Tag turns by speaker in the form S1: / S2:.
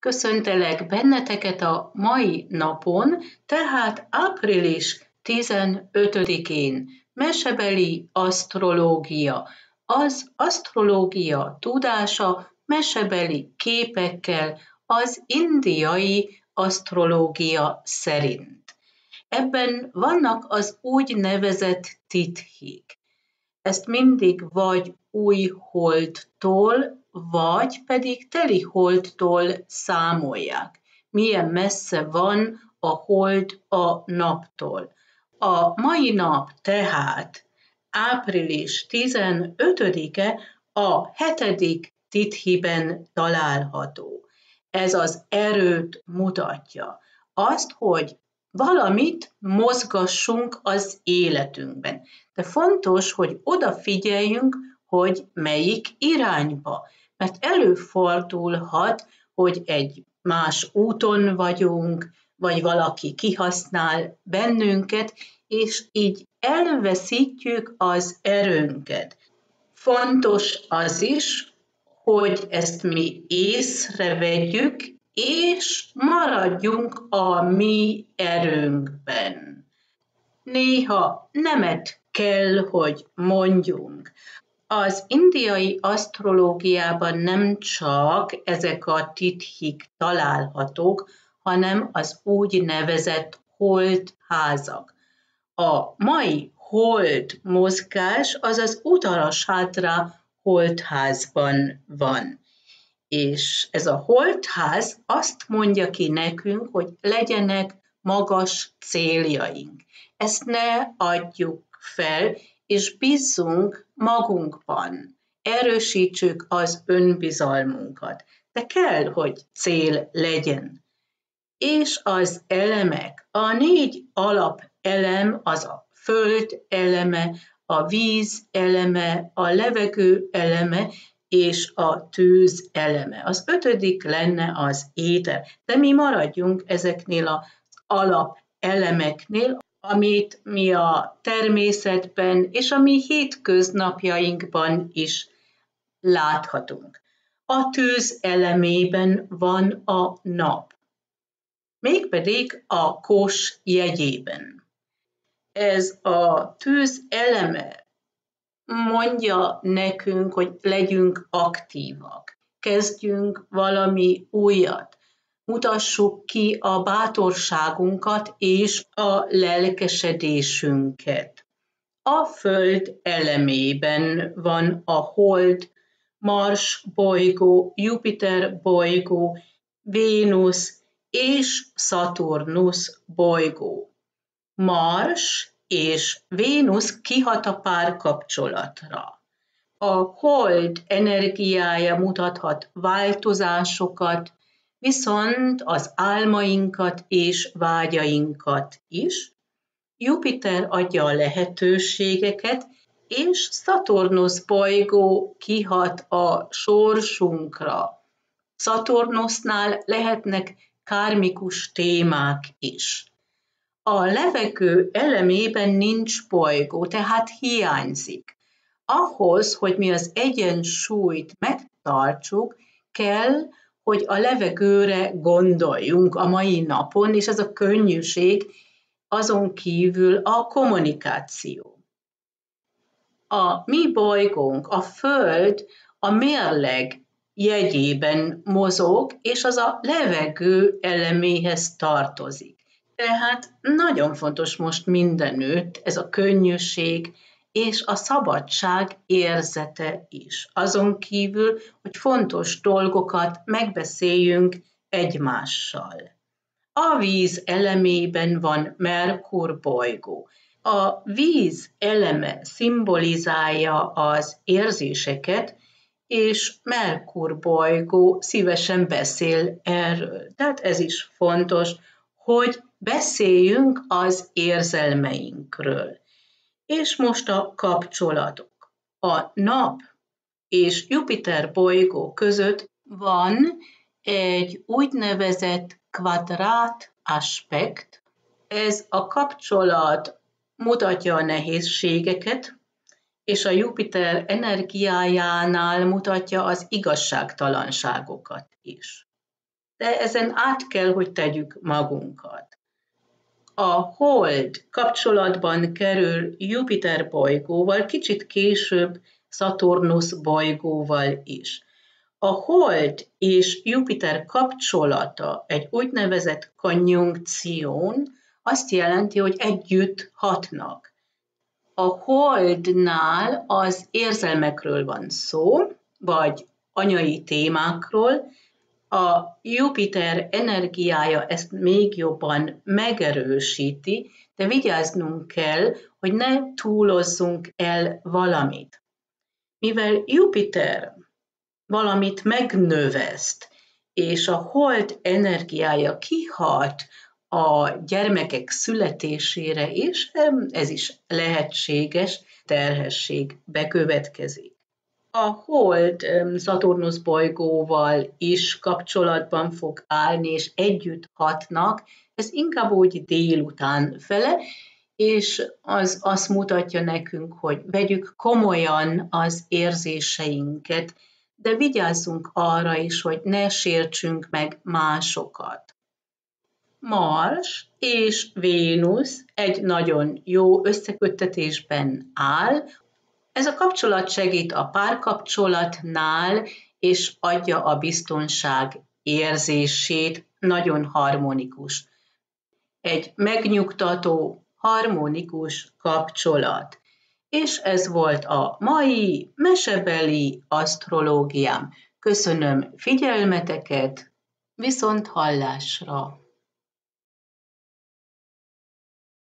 S1: Köszöntelek benneteket a mai napon, tehát április 15-én mesebeli asztrológia. Az asztrológia tudása mesebeli képekkel az indiai asztrológia szerint. Ebben vannak az úgy nevezett tithik. Ezt mindig vagy új holdtól, vagy pedig teli holdtól számolják. Milyen messze van a hold a naptól. A mai nap tehát április 15-e a hetedik tithiben található. Ez az erőt mutatja. Azt, hogy valamit mozgassunk az életünkben. De fontos, hogy odafigyeljünk, hogy melyik irányba mert előfordulhat, hogy egy más úton vagyunk, vagy valaki kihasznál bennünket, és így elveszítjük az erőnket. Fontos az is, hogy ezt mi észrevegyük, és maradjunk a mi erőnkben. Néha nemet kell, hogy mondjunk. Az indiai asztrológiában nem csak ezek a tithik találhatók, hanem az úgy nevezett holdházak. A mai hold mozgás az az hátra holdházban van. És ez a holdház azt mondja ki nekünk, hogy legyenek magas céljaink. Ezt ne adjuk fel, és bízzunk magunkban, erősítsük az önbizalmunkat. De kell, hogy cél legyen. És az elemek, a négy alapelem az a föld eleme, a víz eleme, a levegő eleme, és a tűz eleme. Az ötödik lenne az éter. De mi maradjunk ezeknél az alapelemeknél, amit mi a természetben és a mi hétköznapjainkban is láthatunk. A tűz elemében van a nap, mégpedig a kos jegyében. Ez a tűz eleme mondja nekünk, hogy legyünk aktívak, kezdjünk valami újat, mutassuk ki a bátorságunkat és a lelkesedésünket. A Föld elemében van a Hold, Mars bolygó, Jupiter bolygó, Vénusz és Saturnus bolygó. Mars és Vénusz kihat a párkapcsolatra. A hold energiája mutathat változásokat, viszont az álmainkat és vágyainkat is. Jupiter adja a lehetőségeket, és Szaturnusz bolygó kihat a sorsunkra. Szaturnusznál lehetnek kármikus témák is. A levegő elemében nincs bolygó, tehát hiányzik. Ahhoz, hogy mi az egyensúlyt megtartsuk, kell, hogy a levegőre gondoljunk a mai napon, és ez a könnyűség azon kívül a kommunikáció. A mi bolygónk, a Föld a mérleg jegyében mozog, és az a levegő eleméhez tartozik. Tehát nagyon fontos most mindenütt ez a könnyűség, és a szabadság érzete is. Azon kívül, hogy fontos dolgokat megbeszéljünk egymással. A víz elemében van Merkur bolygó. A víz eleme szimbolizálja az érzéseket, és Merkur bolygó szívesen beszél erről. Tehát ez is fontos, hogy beszéljünk az érzelmeinkről. És most a kapcsolatok. A nap és Jupiter bolygó között van egy úgynevezett kvadrát aspekt. Ez a kapcsolat mutatja a nehézségeket, és a Jupiter energiájánál mutatja az igazságtalanságokat is. de ezen át kell, hogy tegyük magunkat. A hold kapcsolatban kerül Jupiter bolygóval, kicsit később Saturnus bolygóval is. A hold és Jupiter kapcsolata egy úgynevezett konjunkción azt jelenti, hogy együtt hatnak. A holdnál az érzelmekről van szó, vagy anyai témákról, a Jupiter energiája ezt még jobban megerősíti, de vigyáznunk kell, hogy ne túlozzunk el valamit. Mivel Jupiter valamit megnöveszt, és a hold energiája kihat a gyermekek születésére is, ez is lehetséges, terhesség bekövetkezik. A hold Saturnus bolygóval is kapcsolatban fog állni, és együtt hatnak, ez inkább úgy délután fele, és az azt mutatja nekünk, hogy vegyük komolyan az érzéseinket, de vigyázzunk arra is, hogy ne sértsünk meg másokat. Mars és Vénusz egy nagyon jó összeköttetésben áll. Ez a kapcsolat segít a párkapcsolatnál, és adja a biztonság érzését, nagyon harmonikus. Egy megnyugtató, harmonikus kapcsolat. És ez volt a mai mesebeli asztrológiám. Köszönöm figyelmeteket, viszont hallásra!